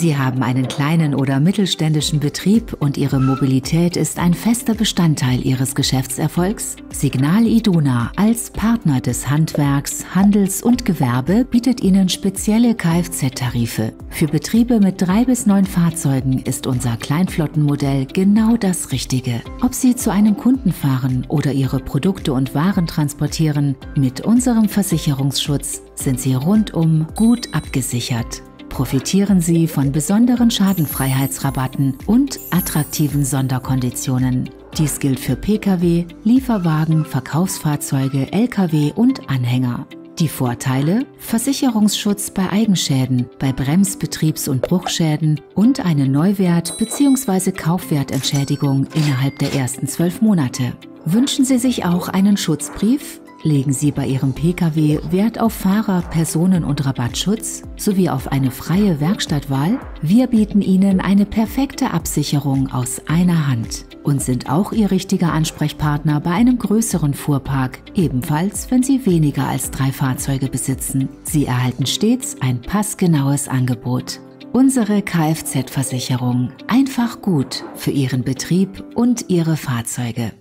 Sie haben einen kleinen oder mittelständischen Betrieb und Ihre Mobilität ist ein fester Bestandteil Ihres Geschäftserfolgs? Signal Iduna als Partner des Handwerks, Handels und Gewerbe bietet Ihnen spezielle Kfz-Tarife. Für Betriebe mit drei bis neun Fahrzeugen ist unser Kleinflottenmodell genau das Richtige. Ob Sie zu einem Kunden fahren oder Ihre Produkte und Waren transportieren, mit unserem Versicherungsschutz sind Sie rundum gut abgesichert profitieren Sie von besonderen Schadenfreiheitsrabatten und attraktiven Sonderkonditionen. Dies gilt für Pkw, Lieferwagen, Verkaufsfahrzeuge, Lkw und Anhänger. Die Vorteile? Versicherungsschutz bei Eigenschäden, bei Brems-, Betriebs- und Bruchschäden und eine Neuwert- bzw. Kaufwertentschädigung innerhalb der ersten zwölf Monate. Wünschen Sie sich auch einen Schutzbrief? Legen Sie bei Ihrem Pkw Wert auf Fahrer-, Personen- und Rabattschutz sowie auf eine freie Werkstattwahl? Wir bieten Ihnen eine perfekte Absicherung aus einer Hand und sind auch Ihr richtiger Ansprechpartner bei einem größeren Fuhrpark, ebenfalls wenn Sie weniger als drei Fahrzeuge besitzen. Sie erhalten stets ein passgenaues Angebot. Unsere Kfz-Versicherung. Einfach gut für Ihren Betrieb und Ihre Fahrzeuge.